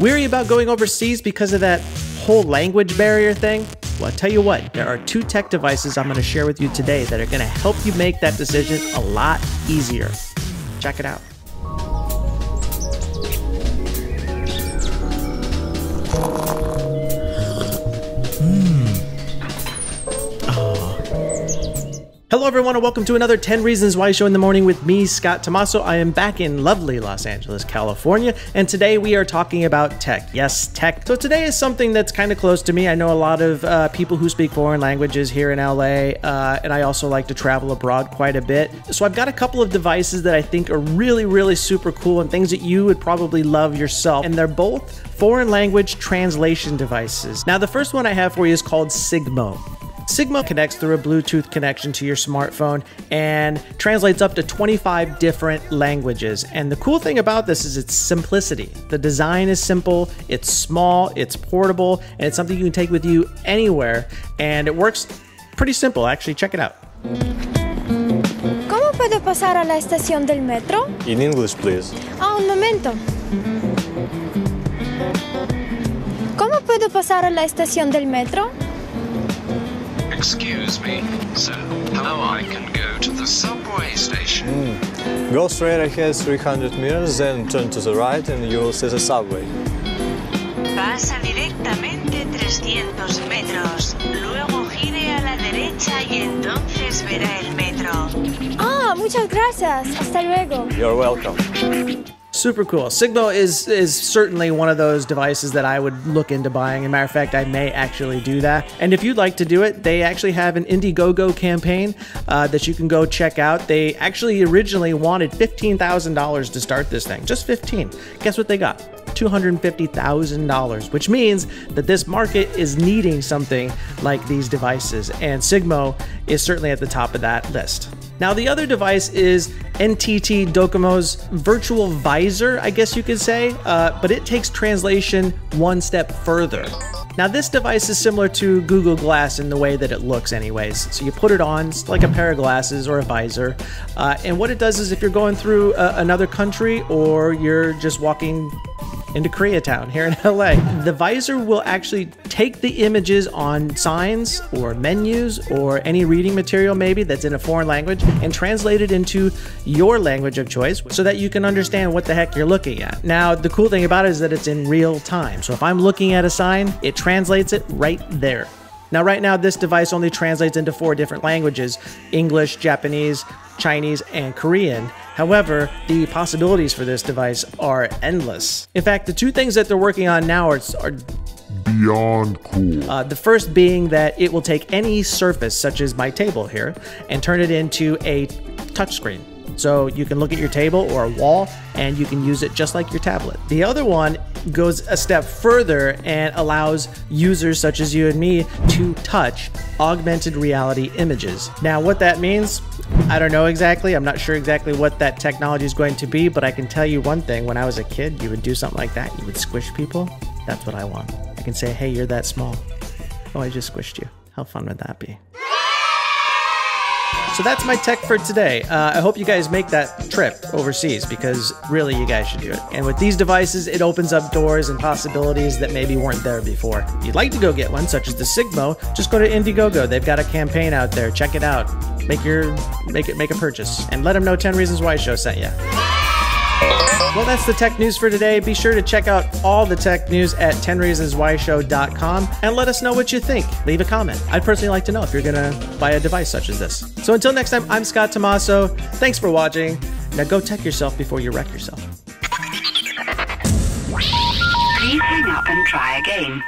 Weary about going overseas because of that whole language barrier thing? Well, I tell you what, there are two tech devices I'm going to share with you today that are going to help you make that decision a lot easier. Check it out. Hello, everyone, and welcome to another 10 Reasons Why show in the morning with me, Scott Tomaso. I am back in lovely Los Angeles, California, and today we are talking about tech. Yes, tech. So, today is something that's kind of close to me. I know a lot of uh, people who speak foreign languages here in LA, uh, and I also like to travel abroad quite a bit. So, I've got a couple of devices that I think are really, really super cool and things that you would probably love yourself, and they're both foreign language translation devices. Now, the first one I have for you is called Sigmo. Sigmo connects through a Bluetooth connection to your smartphone and translates up to 25 different languages. And the cool thing about this is its simplicity. The design is simple, it's small, it's portable, and it's something you can take with you anywhere. And it works pretty simple, actually. Check it out. ¿Cómo puedo pasar a la estación del metro? In English, please. Ah, un momento. ¿Cómo puedo pasar a la estación del metro? Excuse me, sir. how I can go to the subway station? Go straight ahead 300 meters, then turn to the right, and you will see the subway. Pasa directamente 300 metros, luego gire a la derecha y entonces verá el metro. Ah, muchas gracias. Hasta luego. You're welcome. Super cool. Sigmo is is certainly one of those devices that I would look into buying. As a matter of fact, I may actually do that. And if you'd like to do it, they actually have an Indiegogo campaign uh, that you can go check out. They actually originally wanted fifteen thousand dollars to start this thing, just fifteen. Guess what they got? $250,000, which means that this market is needing something like these devices, and Sigmo is certainly at the top of that list. Now, the other device is NTT Docomo's virtual visor, I guess you could say, uh, but it takes translation one step further. Now, this device is similar to Google Glass in the way that it looks, anyways. So you put it on, it's like a pair of glasses or a visor. Uh, and what it does is if you're going through uh, another country or you're just walking into Koreatown here in LA. The visor will actually take the images on signs or menus or any reading material maybe that's in a foreign language and translate it into your language of choice so that you can understand what the heck you're looking at. Now, the cool thing about it is that it's in real time. So if I'm looking at a sign, it translates it right there. Now, right now, this device only translates into four different languages English, Japanese, Chinese, and Korean. However, the possibilities for this device are endless. In fact, the two things that they're working on now are, are beyond cool. uh, the first being that it will take any surface, such as my table here, and turn it into a touchscreen. So you can look at your table or a wall and you can use it just like your tablet. The other one goes a step further and allows users such as you and me to touch augmented reality images. Now, what that means, I don't know exactly. I'm not sure exactly what that technology is going to be, but I can tell you one thing. When I was a kid, you would do something like that. You would squish people. That's what I want. I can say, hey, you're that small. Oh, I just squished you. How fun would that be? So that's my tech for today. Uh, I hope you guys make that trip overseas because really you guys should do it. And with these devices, it opens up doors and possibilities that maybe weren't there before. If you'd like to go get one, such as the Sigmo, just go to Indiegogo. They've got a campaign out there. Check it out. Make your make it make a purchase and let them know 10 Reasons Why Show sent you. Well, that's the tech news for today. Be sure to check out all the tech news at 10reasonswhyshow.com and let us know what you think. Leave a comment. I'd personally like to know if you're going to buy a device such as this. So until next time, I'm Scott Tomaso. Thanks for watching. Now go tech yourself before you wreck yourself. Please hang up and try again.